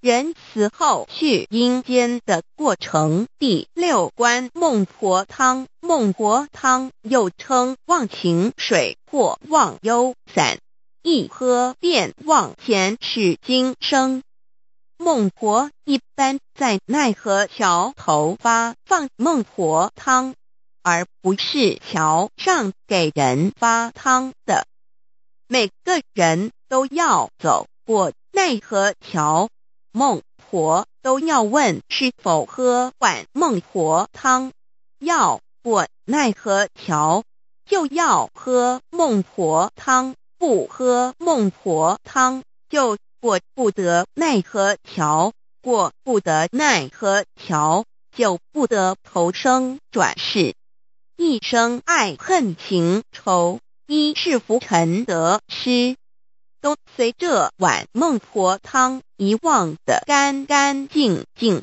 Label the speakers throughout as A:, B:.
A: 人死后去阴间的过程。第六关孟婆汤，孟婆汤又称忘情水或忘忧散，一喝便忘前世今生。孟婆一般在奈何桥头发放孟婆汤，而不是桥上给人发汤的。每个人都要走过奈何桥，孟婆都要问是否喝碗孟婆汤。要过奈何桥，就要喝孟婆汤；不喝孟婆汤，就。过不得奈何桥，过不得奈何桥，就不得投生转世。一生爱恨情仇，一世浮沉得失，都随这碗孟婆汤遗忘的干干净净。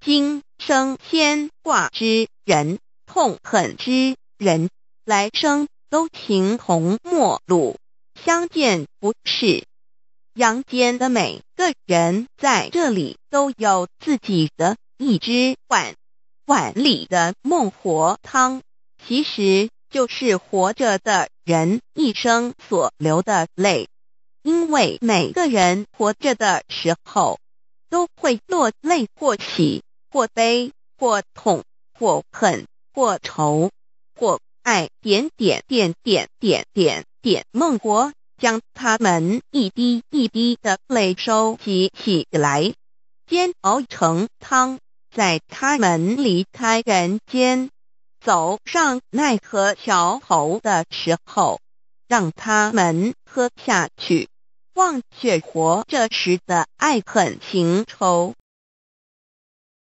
A: 今生牵挂之人，痛恨之人，来生都情同陌路，相见不是。阳间的每个人在这里都有自己的一只碗，碗里的孟婆汤，其实就是活着的人一生所流的泪。因为每个人活着的时候，都会落泪，或喜，或悲，或痛，或恨，或愁，或爱，点点点点点点点，孟婆。将他们一滴一滴的泪收集起来，煎熬成汤，在他们离开人间、走上奈何桥头的时候，让他们喝下去，忘却活着时的爱恨情仇。